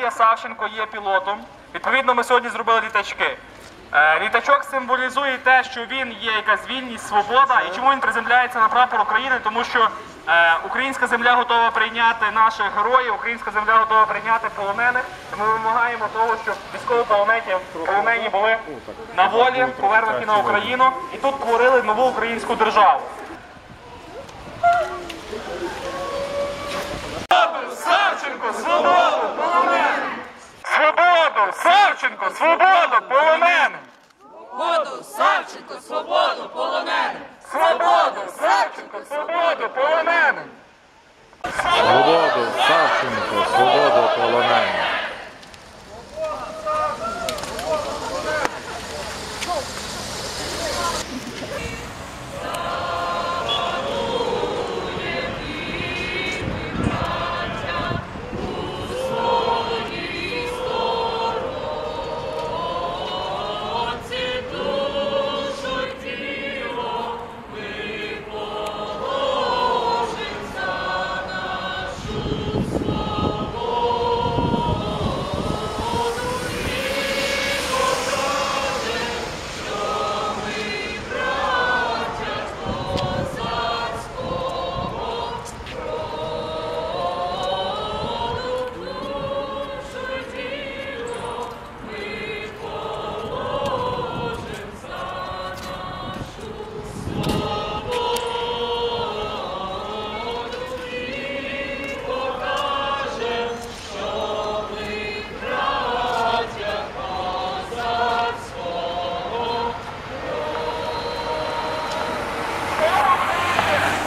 Є Савченко, є пілотом. Відповідно, ми сьогодні зробили літачки. Е, Літачок символізує те, що він є якась вільність, свобода. І чому він приземляється на прапор України? Тому що е, українська земля готова прийняти наших героїв, українська земля готова прийняти полонених. Ми вимагаємо того, щоб військові полонені, були на волі, повернуті на Україну і тут творили нову українську державу. Савченко! Свободу! Савченко, свободу, полоненим! Свободу, Савченко, свободу, полоненим! Свободу! Савченко, свободу, полоненим!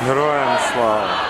Героям слава!